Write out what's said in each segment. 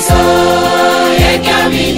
so yẹ ká mi ní.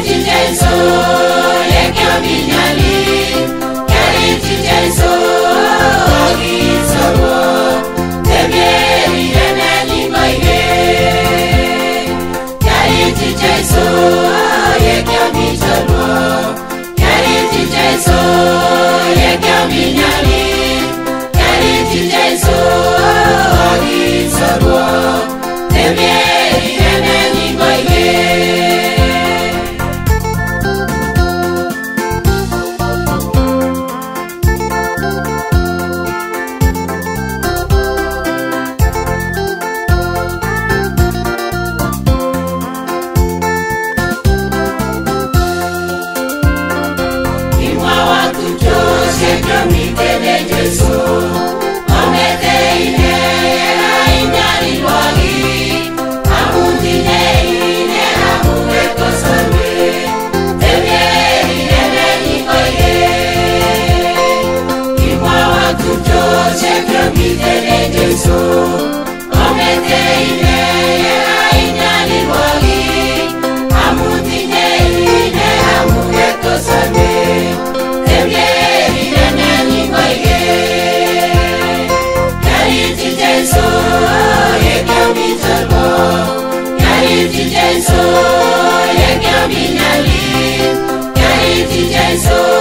legend and Jesus, kramitele Jesu Omete ile ainani wali Amutine ile amugeto sami Temle ile nani waige Kariti Jesu ye kamizarbo Kariti Jesu ye kaminali Kariti Jesu